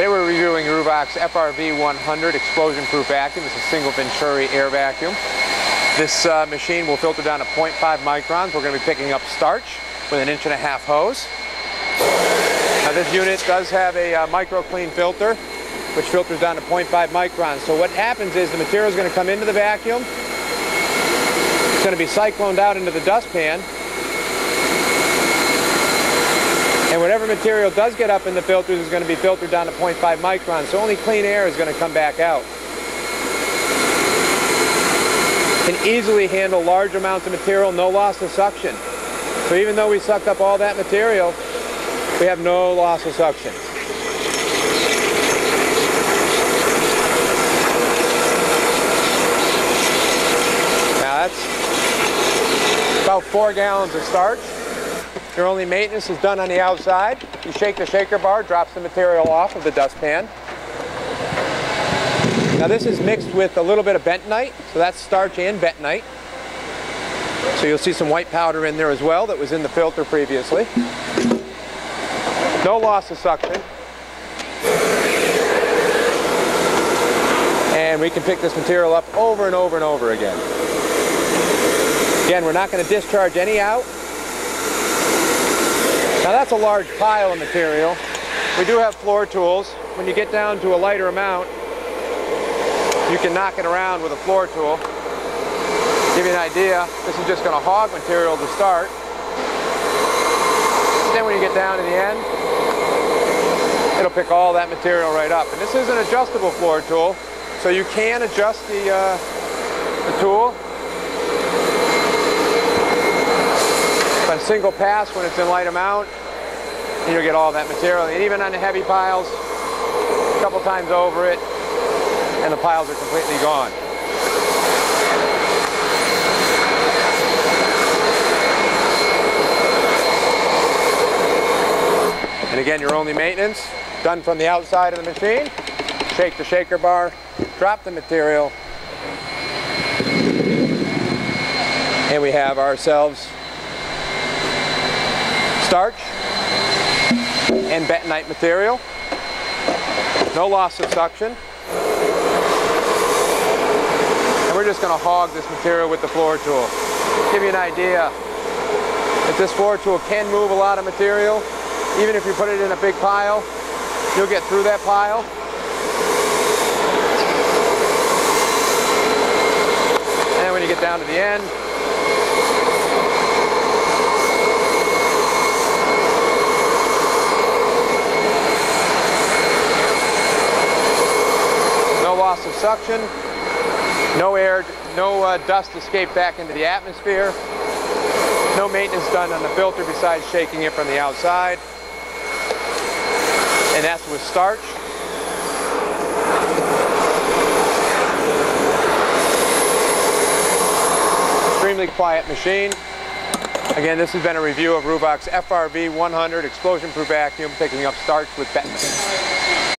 Today we're reviewing Ruwac's FRV 100 explosion proof vacuum. It's a single Venturi air vacuum. This uh, machine will filter down to 0.5 microns. We're going to be picking up starch with an inch and a half hose. Now this unit does have a uh, micro clean filter which filters down to 0.5 microns. So what happens is the material is going to come into the vacuum. It's going to be cycloned out into the dustpan And whatever material does get up in the filters is going to be filtered down to 0.5 microns, so only clean air is going to come back out. Can easily handle large amounts of material, no loss of suction. So even though we sucked up all that material, we have no loss of suction. Now that's about four gallons of starch. Your only maintenance is done on the outside. You shake the shaker bar, drops the material off of the dustpan. Now this is mixed with a little bit of bentonite, so that's starch and bentonite. So you'll see some white powder in there as well that was in the filter previously. No loss of suction. And we can pick this material up over and over and over again. Again, we're not going to discharge any out. Now that's a large pile of material. We do have floor tools. When you get down to a lighter amount, you can knock it around with a floor tool. Give you an idea, this is just going to hog material to start. Then when you get down to the end, it'll pick all that material right up. And this is an adjustable floor tool, so you can adjust the, uh, the tool a single pass when it's in light amount, and you'll get all that material. And even on the heavy piles, a couple times over it, and the piles are completely gone. And again, your only maintenance, done from the outside of the machine. Shake the shaker bar, drop the material, and we have ourselves starch and bentonite material. No loss of suction. And we're just going to hog this material with the floor tool. Give you an idea that this floor tool can move a lot of material. Even if you put it in a big pile, you'll get through that pile. And when you get down to the end, loss of suction, no air, no uh, dust escape back into the atmosphere, no maintenance done on the filter besides shaking it from the outside, and that's with starch. Extremely quiet machine. Again, this has been a review of Ruwac's FRV 100 explosion-proof vacuum picking up starch with Bettman.